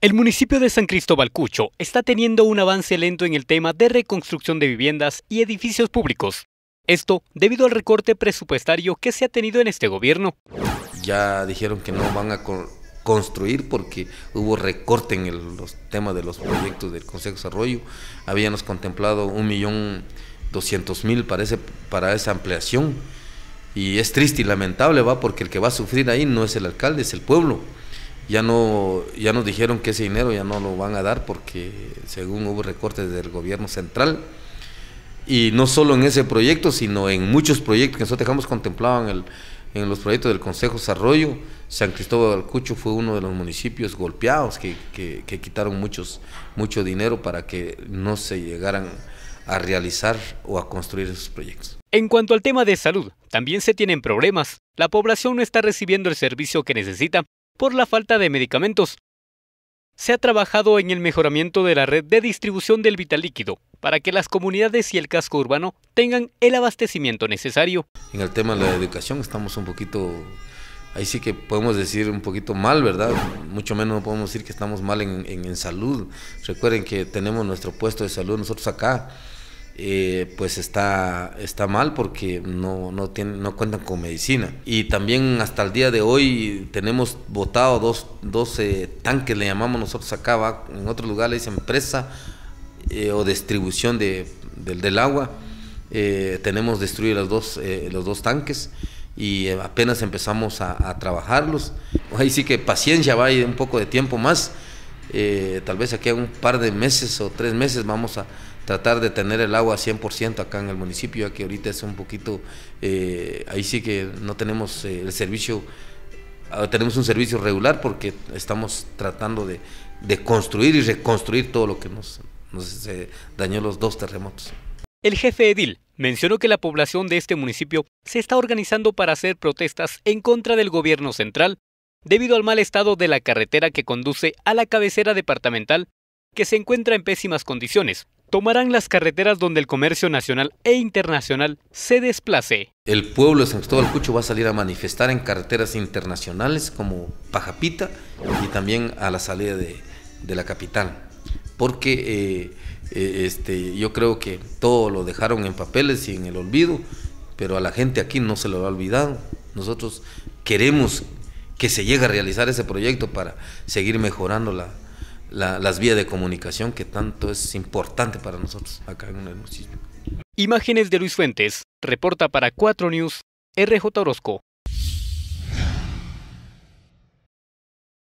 El municipio de San Cristóbal Cucho está teniendo un avance lento en el tema de reconstrucción de viviendas y edificios públicos. Esto debido al recorte presupuestario que se ha tenido en este gobierno. Ya dijeron que no van a construir porque hubo recorte en los temas de los proyectos del Consejo de Desarrollo. Habíamos contemplado un millón doscientos mil para, para esa ampliación. Y es triste y lamentable, va, porque el que va a sufrir ahí no es el alcalde, es el pueblo ya no ya nos dijeron que ese dinero ya no lo van a dar porque según hubo recortes del gobierno central y no solo en ese proyecto sino en muchos proyectos que nosotros dejamos contemplados en, el, en los proyectos del Consejo de Desarrollo San Cristóbal del Cucho fue uno de los municipios golpeados que, que, que quitaron muchos mucho dinero para que no se llegaran a realizar o a construir esos proyectos. En cuanto al tema de salud, también se tienen problemas. La población no está recibiendo el servicio que necesita por la falta de medicamentos. Se ha trabajado en el mejoramiento de la red de distribución del vital líquido para que las comunidades y el casco urbano tengan el abastecimiento necesario. En el tema de la educación estamos un poquito, ahí sí que podemos decir un poquito mal, ¿verdad? Mucho menos podemos decir que estamos mal en, en salud. Recuerden que tenemos nuestro puesto de salud nosotros acá eh, pues está, está mal porque no, no, tienen, no cuentan con medicina. Y también hasta el día de hoy tenemos votado dos, dos tanques, le llamamos nosotros acá, en otros lugares dicen presa eh, o distribución de, del agua. Eh, tenemos destruir los dos, los dos tanques y apenas empezamos a, a, trabajarlos. Ahí sí que paciencia, va y un poco de tiempo más. Tal vez aquí a un par de meses o tres meses vamos a tratar de tener el agua 100% acá en el municipio, ya que ahorita es un poquito, eh, ahí sí que no tenemos eh, el servicio, ah, tenemos un servicio regular porque estamos tratando de, de construir y reconstruir todo lo que nos dañó los dos terremotos. El jefe Edil mencionó que la población de este municipio se está organizando para hacer protestas en contra del gobierno central debido al mal estado de la carretera que conduce a la cabecera departamental que se encuentra en pésimas condiciones, tomarán las carreteras donde el comercio nacional e internacional se desplace. El pueblo de San Cristóbal Cucho va a salir a manifestar en carreteras internacionales como Pajapita y también a la salida de, la capital, porque eh, eh, este, yo creo que todo lo dejaron en papeles y en el olvido, pero a la gente aquí no se lo ha olvidado. Nosotros queremos que se llegue a realizar ese proyecto para seguir mejorando la, las vías de comunicación que tanto es importante para nosotros acá en el municipio. Imágenes de Luis Fuentes, reporta para 4 News, RJ Orozco.